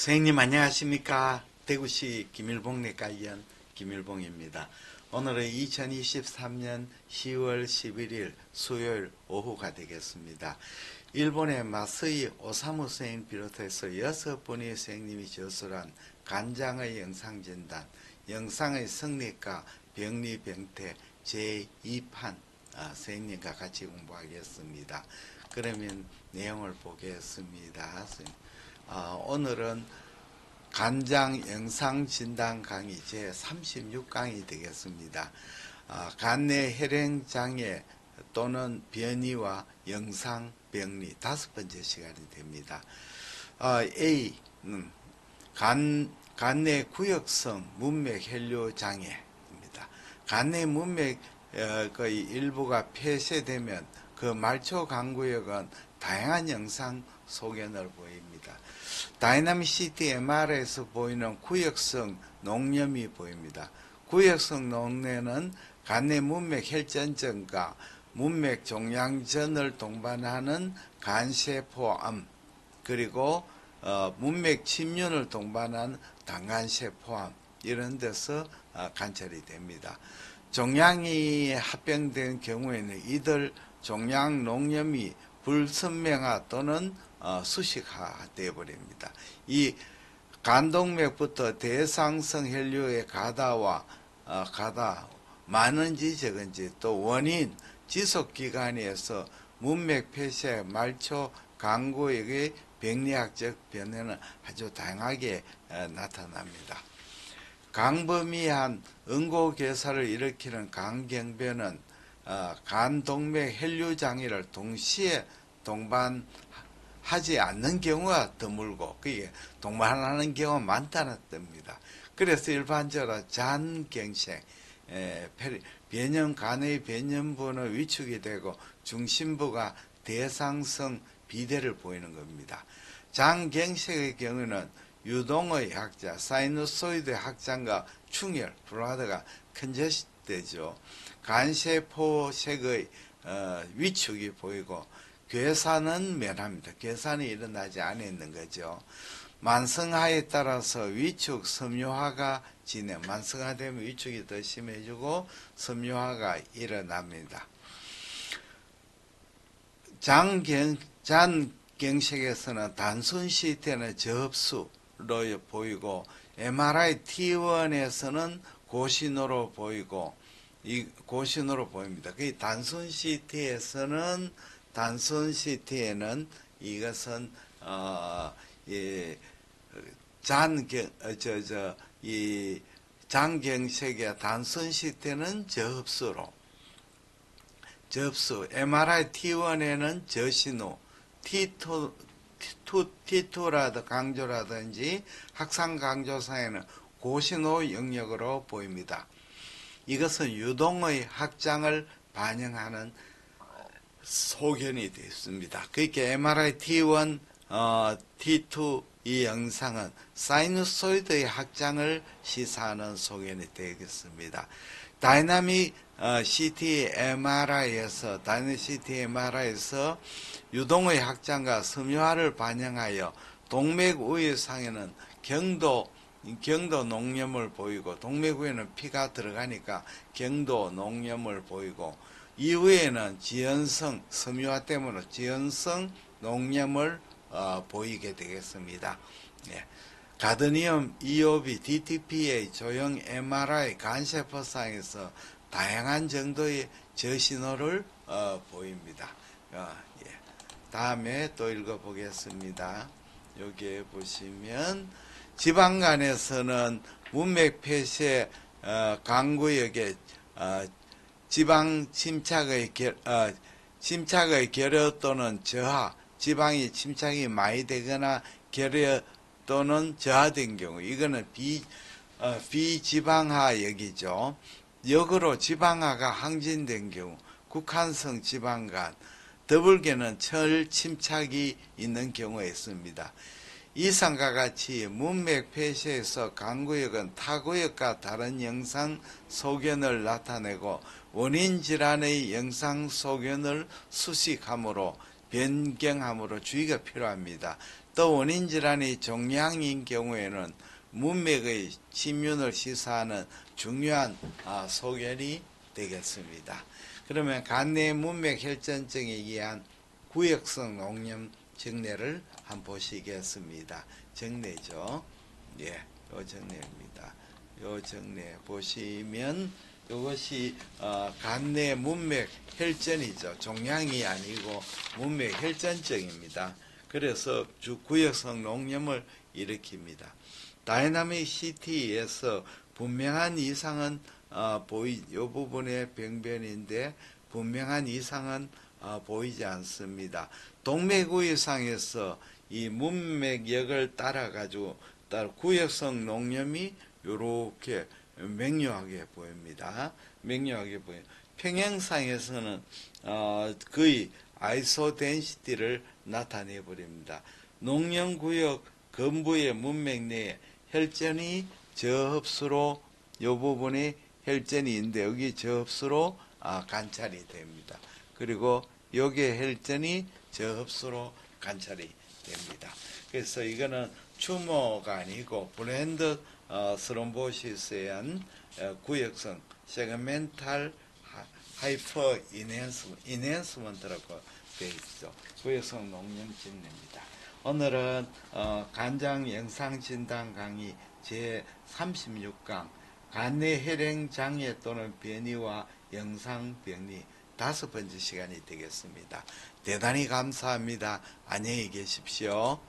선생님 안녕하십니까 대구시 김일봉 내과의원 김일봉입니다. 오늘은 2023년 10월 11일 수요일 오후가 되겠습니다. 일본의 마스이 오사무 선생님 비롯해서 여섯 분의 선생님이 저술한 간장의 영상진단, 영상의 성리과 병리병태 제2판 아, 선생님과 같이 공부하겠습니다. 그러면 내용을 보겠습니다. 어, 오늘은 간장 영상 진단 강의 제 36강이 되겠습니다. 어, 간내 혈행 장애 또는 변이와 영상 병리 다섯 번째 시간이 됩니다. 어, A는 간 간내 구역성 문맥 혈류 장애입니다. 간내 문맥 어, 거의 일부가 폐쇄되면 그 말초 간구역은 다양한 영상 소견을 보입니다. dynamic CT MR에서 보이는 구역성 농염이 보입니다. 구역성 농염은 간내 문맥 혈전증과 문맥 종양전을 동반하는 간세포암 그리고 어, 문맥 침윤을 동반한 담관세포암 이런 데서 어, 관찰이 됩니다. 종양이 합병된 경우에는 이들 종양 농염이 불선명화 또는 어, 수식화 되어버립니다. 이 간동맥부터 대상성 혈류의 가다와 어, 가다 많은지 적은지 또 원인 지속 기간에서 문맥 폐쇄 말초 강구액의 병리학적 변화는 아주 다양하게 어, 나타납니다. 강범위한 응고개사를 일으키는 강경변은 어, 간동맥 혈류 장애를 동시에 동반 하지 않는 경우가 드물고 그게 동반하는 경우가 많다는 뜻입니다. 그래서 일반적으로 잔경색 변형 간의 변형부는 위축이 되고 중심부가 대상성 비대를 보이는 겁니다. 장경색의 경우는 유동의 학자, 사이누소이드 학장과 충혈, 블라드가 컨제스되죠. 간세포색의 어, 위축이 보이고 괴산은 면합니다. 괴산이 일어나지 않아 있는 거죠. 만성화에 따라서 위축, 섬유화가 진행, 만성화되면 위축이 더 심해지고 섬유화가 일어납니다. 장경, 잔경색에서는 단순 시태는 접수로 보이고 MRI T1에서는 고신호로 보이고 이 고신호로 보입니다. 그 단순 CT에서는 단순 CT에는 이것은 어, 이 잔경 저저 이 장경색의 단순 CT는 접수로 접수 MRI T1에는 저신호 T2 T2라도 강조라든지 확산 강조상에는 고신호 영역으로 보입니다. 이것은 유동의 확장을 반영하는 소견이 되었습니다. 그러니까 MRI T1, 어, T2 이 영상은 sinusoid의 확장을 시사하는 소견이 되겠습니다. 다이나믹 어, CT MRI에서 dynamic CT MRI에서 유동의 확장과 섬유화를 반영하여 동맥 우위상에는 경도 경도 농염을 보이고 동맥부에는 피가 들어가니까 경도 농염을 보이고 이후에는 지연성 섬유화 때문에 지연성 농염을 어, 보이게 되겠습니다. 예. 가드니움 EOB, DTPA, 조형 MRI, 간세포상에서 다양한 정도의 저신호를 어, 보입니다. 어, 예. 다음에 또 읽어보겠습니다. 여기에 보시면 지방간에서는 문맥 폐쇄 어, 강구역에 어, 지방 침착의 결, 어, 침착의 결여 또는 저하, 지방이 침착이 많이 되거나 결여 또는 저하된 경우, 이거는 비, 어, 비지방하 역이죠. 역으로 지방하가 항진된 경우, 국한성 지방간, 더불게는 철 침착이 있는 경우가 있습니다. 이상과 같이 문맥 폐쇄에서 강구역은 타구역과 다른 영상 소견을 나타내고 원인 질환의 영상 소견을 수식함으로 변경함으로 주의가 필요합니다. 또 원인 질환이 종양인 경우에는 문맥의 침륜을 시사하는 중요한 아, 소견이 되겠습니다. 그러면 간내 문맥 혈전증에 의한 구역성 농염 정례를 한번 보시겠습니다. 정례죠. 예, 요 증례입니다. 요 증례 보시면 이것이 어, 간내 문맥 혈전이죠. 종양이 아니고 문맥 혈전증입니다. 그래서 주 구역성 농염을 일으킵니다. dynamic CT에서 분명한 이상은 어, 보이 이 부분의 병변인데 분명한 이상은 어, 보이지 않습니다. 동맥구이상에서 이 문맥역을 따라 가지고 따라 구역성 농염이 요렇게 맹렬하게 보입니다. 맹렬하게 보여. 평행상에서는 어, 거의 아이소 덴시티를 나타내 버립니다. 농염구역 건부의 문맥 내에 혈전이 저흡수로 요 부분에 혈전이 있는데 여기 저흡수로 아, 관찰이 됩니다. 그리고 여기에 혈전이 저 흡수로 관찰이 됩니다. 그래서 이거는 추모가 아니고 bland 어, thrombosis에 의한 어, 구역성 segmental hy- hyper enhance, enhancement라고 되어 있죠. 구역성 농염 증례입니다. 오늘은 어, 간장 영상 진단 강의 제 36강 간내 혈행 장애 또는 변이와 영상 병리 다섯 번째 시간이 되겠습니다. 대단히 감사합니다. 안녕히 계십시오.